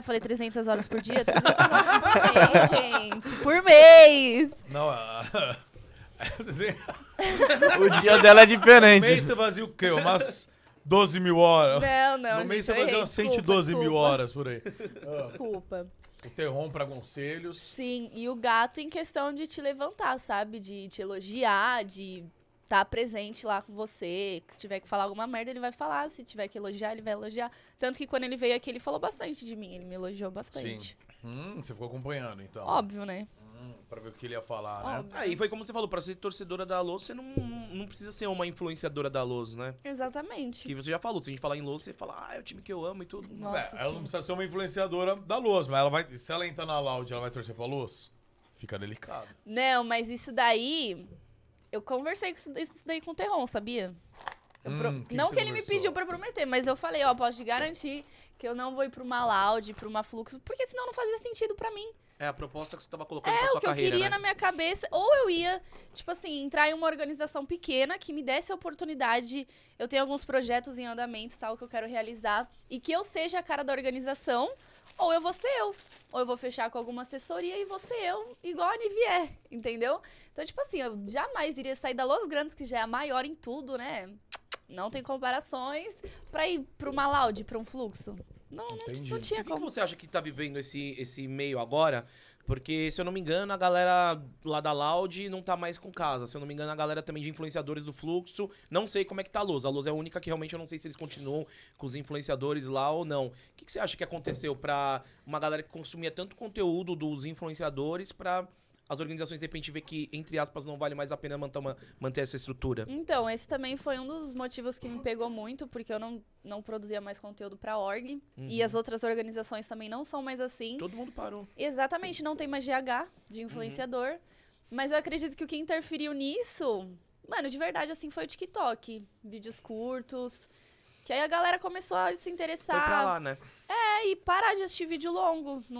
Ai, falei 300 horas por dia? 300 horas por mês, gente. Por mês. Não, a... O dia dela é no diferente. mês você fazia o quê? Umas 12 mil horas? Não, não, no mês gente, você fazia errei. umas 112 mil Desculpa, horas por aí. Desculpa. O terrom pra conselhos. Sim, e o gato em questão de te levantar, sabe? De te elogiar, de estar presente lá com você. Que se tiver que falar alguma merda, ele vai falar. Se tiver que elogiar, ele vai elogiar. Tanto que quando ele veio aqui, ele falou bastante de mim. Ele me elogiou bastante. Hum, você ficou acompanhando, então. Óbvio, né? Hum, pra ver o que ele ia falar, né? Óbvio. Ah, e foi como você falou, pra ser torcedora da Loso, você não, não precisa ser uma influenciadora da Loso, né? Exatamente. Que você já falou, se a gente falar em Loso, você fala, ah, é o time que eu amo e tudo. Nossa, É, ela não sim. precisa ser uma influenciadora da Luz, mas ela vai. Se ela entrar na Loud, ela vai torcer pra Luz? Fica delicado. Não, mas isso daí. Eu conversei com isso daí com o Terron, sabia? Hum, pro- que que não você que ele me conversou? pediu pra prometer, mas eu falei, ó, posso te garantir que eu não vou ir pra uma Loud, pra uma Fluxo, porque senão não fazia sentido pra mim. É a proposta que você tava colocando É pra o sua que eu carreira, queria né? na minha cabeça. Ou eu ia, tipo assim, entrar em uma organização pequena que me desse a oportunidade. Eu tenho alguns projetos em andamento, tal, que eu quero realizar. E que eu seja a cara da organização. Ou eu vou ser eu. Ou eu vou fechar com alguma assessoria e vou ser eu, igual a Nivier, entendeu? Então, tipo assim, eu jamais iria sair da Los Grandes, que já é a maior em tudo, né? Não tem comparações, pra ir pra uma Loud, pra um fluxo. Não, não, não E tinha o que, que como. você acha que tá vivendo esse, esse meio agora? Porque, se eu não me engano, a galera lá da Loud não tá mais com casa. Se eu não me engano, a galera também de influenciadores do Fluxo. Não sei como é que tá a Luz. A Luz é a única que realmente eu não sei se eles continuam com os influenciadores lá ou não. O que, que você acha que aconteceu pra uma galera que consumia tanto conteúdo dos influenciadores pra as organizações de repente ver que, entre aspas, não vale mais a pena manter, uma- manter essa estrutura? Então, esse também foi um dos motivos que me pegou muito, porque eu não, não produzia mais conteúdo pra org. E as outras organizações também não são mais assim. Todo mundo parou. Exatamente, não tem mais GH de influenciador. Mas eu acredito que o que interferiu nisso, mano, de verdade, assim, foi o TikTok. Vídeos curtos. Que aí a galera começou a se Foi interessar. pra lá, né? É, e parar de assistir vídeo longo. Não